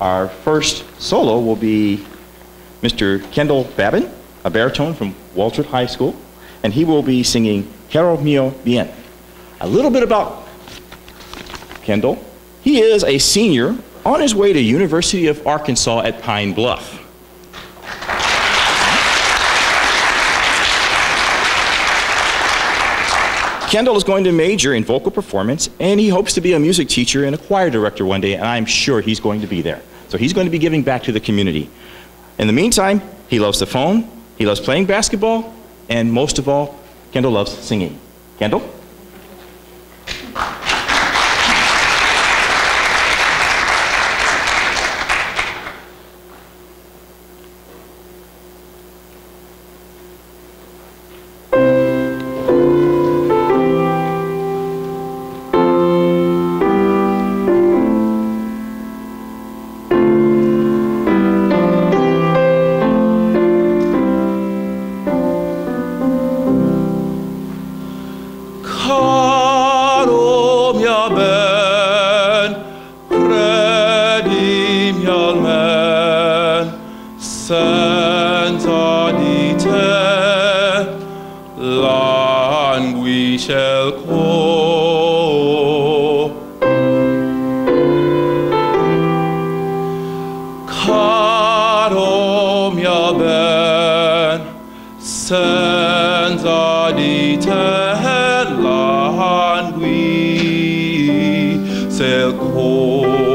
Our first solo will be Mr. Kendall Babin, a baritone from Waltrip High School, and he will be singing Caro Mio Ben. A little bit about Kendall. He is a senior on his way to University of Arkansas at Pine Bluff. Kendall is going to major in vocal performance, and he hopes to be a music teacher and a choir director one day, and I'm sure he's going to be there. So he's going to be giving back to the community. In the meantime, he loves the phone, he loves playing basketball, and most of all, Kendall loves singing. Kendall? Languisce shall di te languisce il cor.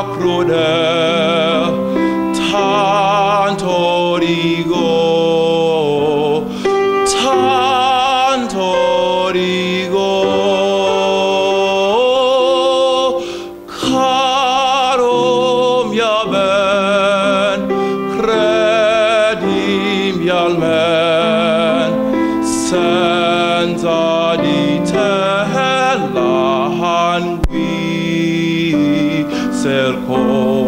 앞으로는 탄돌이고 탄돌이고 가로면은 그래디면은 senza di te la hangui cercó.